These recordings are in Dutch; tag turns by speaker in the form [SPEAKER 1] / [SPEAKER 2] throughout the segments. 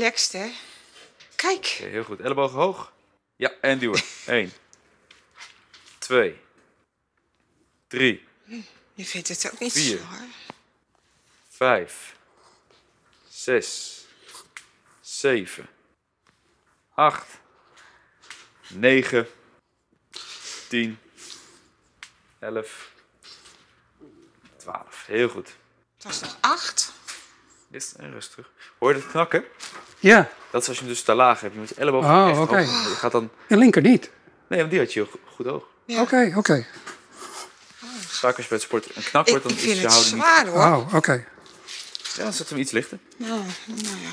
[SPEAKER 1] Relaxed, hè? Kijk.
[SPEAKER 2] Oké, heel goed. Ellebogen hoog. Ja, en duwen. 1, 2, 3,
[SPEAKER 1] Je vindt het ook niet
[SPEAKER 2] Vier.
[SPEAKER 1] zo, hoor.
[SPEAKER 2] 5, 6, 7, 8, 9, 10, 11, 12. Heel goed.
[SPEAKER 1] Het was nog acht.
[SPEAKER 2] Dit en rustig. Hoor je het knakken?
[SPEAKER 3] Ja.
[SPEAKER 2] Dat is als je hem dus te laag hebt. Je moet je elleboog
[SPEAKER 3] oh,
[SPEAKER 2] echt okay. Je gaat dan...
[SPEAKER 3] De linker niet?
[SPEAKER 2] Nee, want die had je goed hoog.
[SPEAKER 3] Oké, oké.
[SPEAKER 2] Vaak als je bij het sport een knak wordt, dan is je houding
[SPEAKER 1] zwaar, hoor.
[SPEAKER 3] Wauw, oké.
[SPEAKER 2] Ja, dan zet hem iets lichter.
[SPEAKER 1] Nou, nou ja.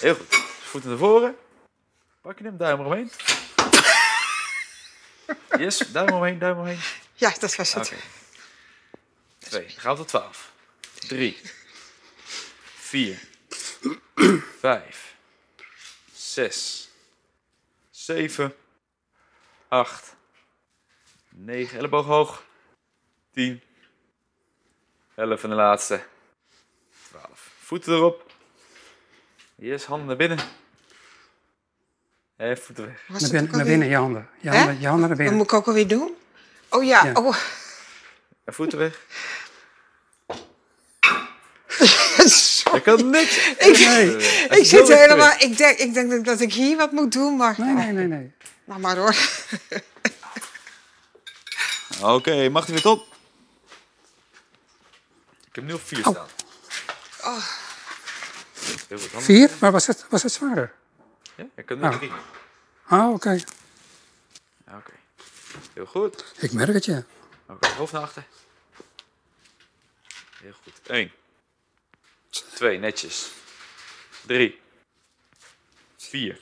[SPEAKER 2] Heel goed. Voeten naar voren. Pak je hem, duim eromheen. Yes, duim omheen, duim omheen.
[SPEAKER 1] Ja, dat was het.
[SPEAKER 2] 2. Dan gaan we tot 12. 3. 4. 5. 6. 7. 8. 9. Elleboog hoog. 10. 11 en de laatste. 12. Voeten erop. Yes, handen naar binnen. En voeten weg.
[SPEAKER 3] Naar binnen, naar binnen, je handen. Je handen, je handen naar binnen.
[SPEAKER 1] Wat moet ik ook alweer doen? Oh ja.
[SPEAKER 3] ja.
[SPEAKER 1] Oh.
[SPEAKER 2] En voeten weg.
[SPEAKER 1] Sorry.
[SPEAKER 2] Je kan niks.
[SPEAKER 1] Ik,
[SPEAKER 2] Nee.
[SPEAKER 1] ik zit helemaal... Ik denk, ik denk dat ik hier wat moet doen, maar...
[SPEAKER 3] Nee, nee, nee, nee.
[SPEAKER 1] Nou maar hoor.
[SPEAKER 2] Oké, mag hij weer tot? Ik heb nu op vier staan.
[SPEAKER 1] Oh.
[SPEAKER 2] Goed. handen-
[SPEAKER 3] Vier? Maar was het, was het zwaarder?
[SPEAKER 2] Ja, ik kan nu
[SPEAKER 3] Oh.
[SPEAKER 2] drie.
[SPEAKER 3] Ah, oké.
[SPEAKER 2] Ja, Oké. Heel goed.
[SPEAKER 3] Ik merk het, ja.
[SPEAKER 2] Oké, hoofd naar achter. Heel goed. Eén. Twee, netjes. Drie. Vier.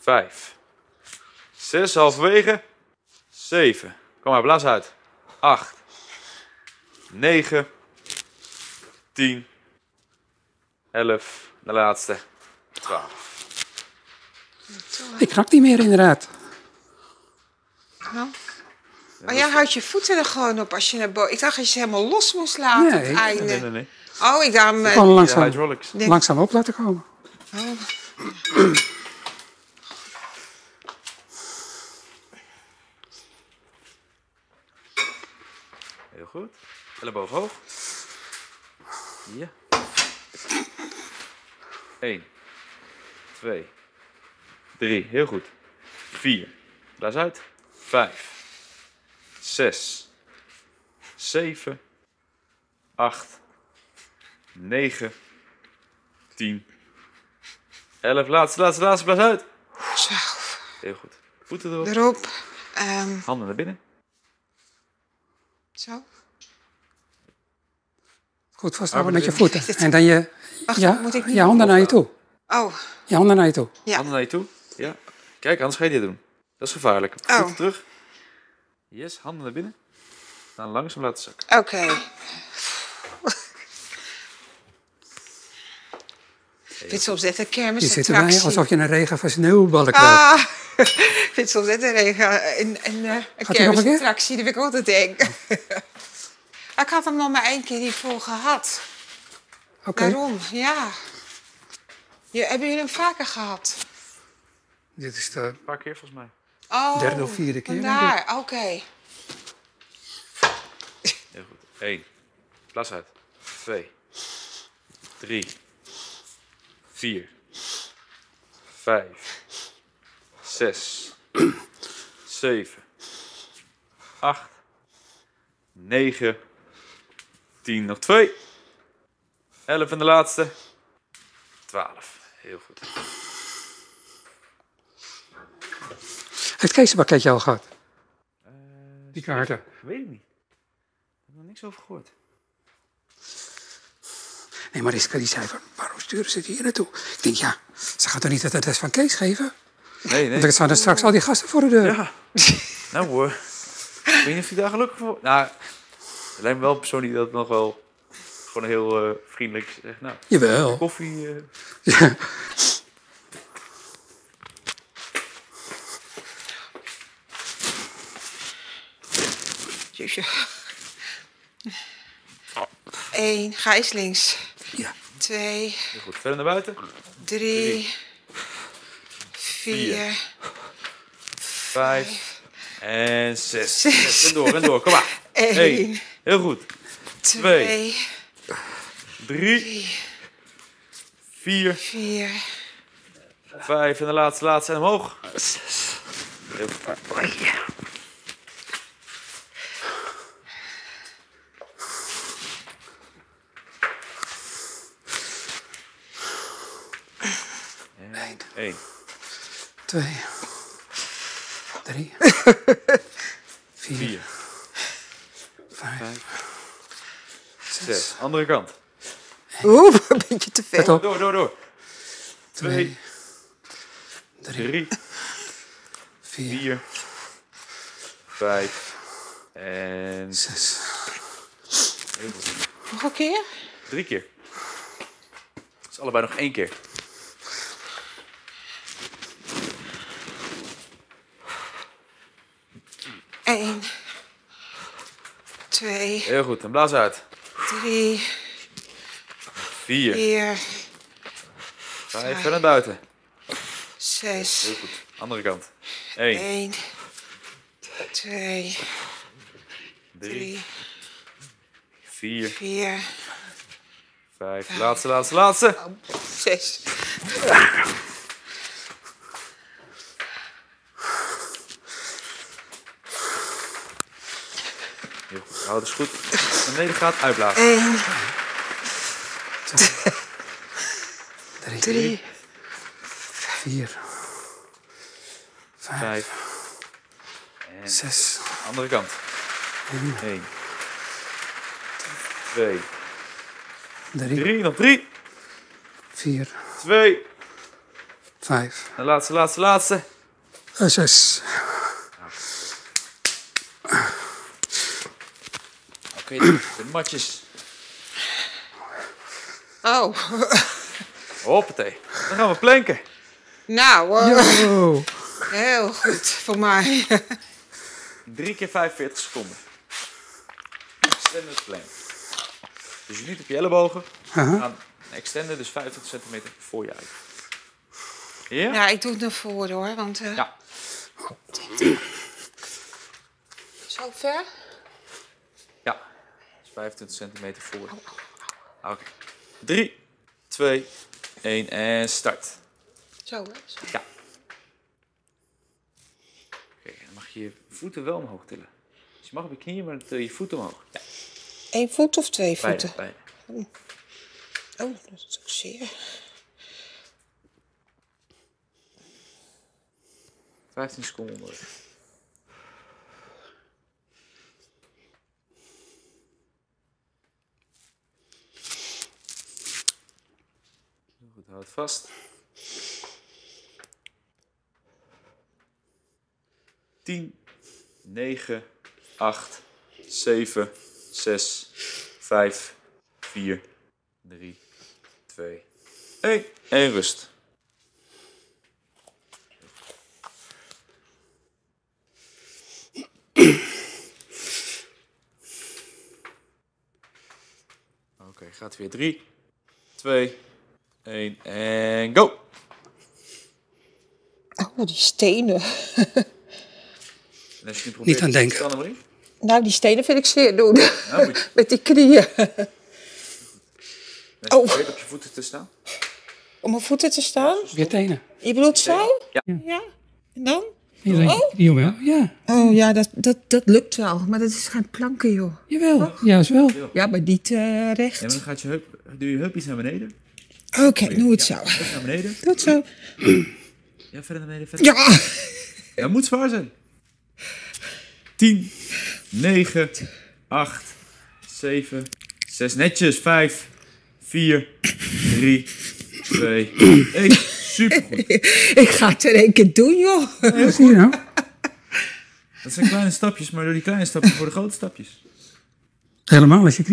[SPEAKER 2] Vijf. Zes, halverwege. Zeven. Kom maar, blaas uit. Acht. Negen. Tien. Elf. De laatste. Twaalf.
[SPEAKER 3] Ik knak niet meer, inderdaad.
[SPEAKER 1] Nou. Maar jij houdt je voeten er gewoon op als je naar boven... Ik dacht dat je ze helemaal los moest laten
[SPEAKER 3] Nee,
[SPEAKER 1] op het
[SPEAKER 3] nee,
[SPEAKER 1] einde.
[SPEAKER 2] Nee, nee, nee.
[SPEAKER 1] Oh, ik daarom... eh,
[SPEAKER 3] Gewoon
[SPEAKER 2] Ja,
[SPEAKER 3] langzaam,
[SPEAKER 2] hydraulics.
[SPEAKER 3] langzaam op laten komen.
[SPEAKER 1] oh.
[SPEAKER 2] Heel goed. Elleboog hoog. Ja. 1, 2, 3. Heel goed. 4. Blaas uit. 5, 6, 7, 8, 9, 10, 11. Laatste, laatste, laatste. Blaas uit.
[SPEAKER 1] Zo,
[SPEAKER 2] Heel goed. Voeten erop.
[SPEAKER 1] erop. Ehm,
[SPEAKER 2] Handen naar binnen.
[SPEAKER 1] zo.
[SPEAKER 3] Goed vasthouden
[SPEAKER 2] Armen
[SPEAKER 3] met je voeten. En dan je,
[SPEAKER 1] Wacht,
[SPEAKER 3] ja,
[SPEAKER 1] moet ik niet
[SPEAKER 3] je handen naar je toe.
[SPEAKER 1] Oh,
[SPEAKER 3] Je handen naar je toe.
[SPEAKER 1] ja.
[SPEAKER 2] Handen naar je toe. Ja. Kijk, anders ga je dit doen. Dat is gevaarlijk.
[SPEAKER 1] Oh.
[SPEAKER 2] Voeten terug. Yes, handen naar binnen. Dan langzaam laten zakken.
[SPEAKER 1] Oké. Vind soms net een
[SPEAKER 3] Je zit erbij alsof je een regen van sneeuwballen krijgt.
[SPEAKER 1] Ah, ik vind soms net een, regen, een, een, eh, een
[SPEAKER 3] keer?
[SPEAKER 1] kermisattractie. Dat ik altijd denk. ik had hem nog maar één keer hiervoor gehad.
[SPEAKER 3] Oké,
[SPEAKER 1] Waarom? Ja. Je, hebben jullie hem vaker gehad?
[SPEAKER 3] dit is de
[SPEAKER 2] Een paar keer volgens mij.
[SPEAKER 1] Oh,
[SPEAKER 3] Derde of vierde keer,
[SPEAKER 1] Vandaar, oké.
[SPEAKER 2] Heel goed. 1. Blaas uit. 2. 3. 4. 5. 6. 7. 8. 9. 10. Nog 2. 11 en de laatste. 12. Heel goed.
[SPEAKER 3] Het keesenpakketje al gehad. Die kaarten.
[SPEAKER 2] Weet ik niet. Ik heb er nog niks over gehoord.
[SPEAKER 3] Nee, Mariska die zei van, sturen ze die hier naartoe? Ik denk, ja, ze gaat toch niet het adres van Kees geven?
[SPEAKER 2] Nee, nee.
[SPEAKER 3] Want er staan er straks al die gasten voor de deur.
[SPEAKER 2] Ja. nou hoor. Ik weet niet of je daar gelukkig voor... Nou, het lijkt me wel een persoon die dat nog wel gewoon heel eh, vriendelijk zegt. Nou,
[SPEAKER 3] Jawel.
[SPEAKER 2] koffie... eh,
[SPEAKER 3] Ja.
[SPEAKER 1] Jeetje. 1. Ga eens links.
[SPEAKER 3] Ja.
[SPEAKER 1] 2,
[SPEAKER 2] Heel goed. Verder naar buiten.
[SPEAKER 1] 3, 4,
[SPEAKER 2] Vijf. En zes.
[SPEAKER 1] Zes.
[SPEAKER 2] En door, en door. Kom maar.
[SPEAKER 1] Eén.
[SPEAKER 2] Eén. Heel goed.
[SPEAKER 1] 2,
[SPEAKER 2] Drie. Vier.
[SPEAKER 1] 4,
[SPEAKER 2] Vijf. En de laatste, laatste. En omhoog. Heel goed. En Eén.
[SPEAKER 3] Twee. Drie. Vier.
[SPEAKER 2] Vier.
[SPEAKER 3] Vijf.
[SPEAKER 2] Vijf.
[SPEAKER 3] Zes.
[SPEAKER 2] Zes. Andere kant.
[SPEAKER 1] Oeh, een beetje te
[SPEAKER 3] op.
[SPEAKER 2] Door, door, door.
[SPEAKER 3] Twee.
[SPEAKER 2] Twee.
[SPEAKER 3] Drie.
[SPEAKER 2] Drie.
[SPEAKER 3] Vier.
[SPEAKER 2] Vier. Vijf. En
[SPEAKER 3] Zes.
[SPEAKER 2] heel goed.
[SPEAKER 1] Nog een keer?
[SPEAKER 2] Drie keer. Dus allebei nog één keer.
[SPEAKER 1] Eén, twee,
[SPEAKER 2] Heel goed. En blaas uit.
[SPEAKER 1] drie,
[SPEAKER 2] Vier.
[SPEAKER 1] vier,
[SPEAKER 2] Vijf. Naar buiten.
[SPEAKER 1] zes,
[SPEAKER 2] Heel goed. Andere kant. Eén.
[SPEAKER 1] één, twee,
[SPEAKER 2] Drie.
[SPEAKER 1] drie,
[SPEAKER 2] Vier.
[SPEAKER 1] vier,
[SPEAKER 2] Vijf. Laatste, laatste, laatste.
[SPEAKER 1] zes.
[SPEAKER 2] Heel goed. Houd eens goed. Naar beneden gaat. Uitblazen.
[SPEAKER 1] Eén,
[SPEAKER 3] Drie.
[SPEAKER 1] drie,
[SPEAKER 3] Vier. Vijf.
[SPEAKER 2] Vijf. En
[SPEAKER 3] Zes.
[SPEAKER 2] andere kant. Eén. Twee.
[SPEAKER 3] Drie.
[SPEAKER 2] Drie. Nog drie.
[SPEAKER 3] Vier.
[SPEAKER 2] Twee.
[SPEAKER 3] Vijf.
[SPEAKER 2] En laatste, laatste, laatste.
[SPEAKER 3] eh, Zes.
[SPEAKER 2] Oké, de matjes.
[SPEAKER 1] Oh,
[SPEAKER 2] Hoppatee. Dan gaan we planken.
[SPEAKER 1] nou, eh, heel goed voor mij.
[SPEAKER 2] Drie keer 45 seconden. Extended plank. Dus je niet op je ellebogen. Gaan extenden, dus 50 centimeter voor je uit. Ja?
[SPEAKER 1] Ja, ik doe het naar voren hoor, want eh,
[SPEAKER 2] Ja.
[SPEAKER 1] zo ver.
[SPEAKER 2] Ja. Dus 25 centimeter voor. Oké. 3, 2, 1 en start.
[SPEAKER 1] Zo hè. Zo.
[SPEAKER 2] Ja. Oké, dan mag je je voeten wel omhoog tillen. Dus je mag op je knieën, maar dan til je voeten omhoog. Ja,
[SPEAKER 1] Eén voet of twee
[SPEAKER 2] beide,
[SPEAKER 1] voeten?
[SPEAKER 2] beide.
[SPEAKER 1] Oh, dat is ook zeer.
[SPEAKER 2] 15 seconden onderweg. Houd vast. 10, 9, 8, 7, 6, 5, 4, 3, 2, 1. En rust. Oké, gaat weer 3, 2, 1 en go!
[SPEAKER 1] Oh, die stenen.
[SPEAKER 2] En als je nu probeert
[SPEAKER 3] Niet aan denken.
[SPEAKER 2] Annemarie.
[SPEAKER 1] Nou, die stenen vind ik zeer doen.
[SPEAKER 2] Nou, je
[SPEAKER 1] Met die knieën.
[SPEAKER 2] als je
[SPEAKER 1] Oh.
[SPEAKER 2] probeert op je voeten te staan.
[SPEAKER 1] Om mijn voeten te staan?
[SPEAKER 3] Je tenen.
[SPEAKER 1] Je bedoelt zo?
[SPEAKER 2] Ja.
[SPEAKER 1] Ja. En dan?
[SPEAKER 3] Je denkt, Jawel. Ja.
[SPEAKER 1] Oh ja, dat, dat, dat lukt wel. Maar dat is geen planken, joh.
[SPEAKER 3] Jawel. Juist wel.
[SPEAKER 1] Ja, maar niet eh,
[SPEAKER 2] Ja, maar
[SPEAKER 1] recht.
[SPEAKER 2] dan gaat je heup, doe je heup iets naar beneden.
[SPEAKER 1] Oké, doe het zo.
[SPEAKER 2] Naar beneden.
[SPEAKER 1] Het zo.
[SPEAKER 2] Ja, verder naar beneden. Verder.
[SPEAKER 1] Ja.
[SPEAKER 2] Dat moet zwaar zijn. 10, 9, 8, 7, 6. Netjes. 5, 4, 3, 2, 1. Supergoed.
[SPEAKER 1] Ik ga het in één keer doen, joh.
[SPEAKER 3] Zie je nou?
[SPEAKER 2] Dat zijn kleine stapjes, maar door die kleine stapjes worden grote stapjes.
[SPEAKER 3] Helemaal als je knie.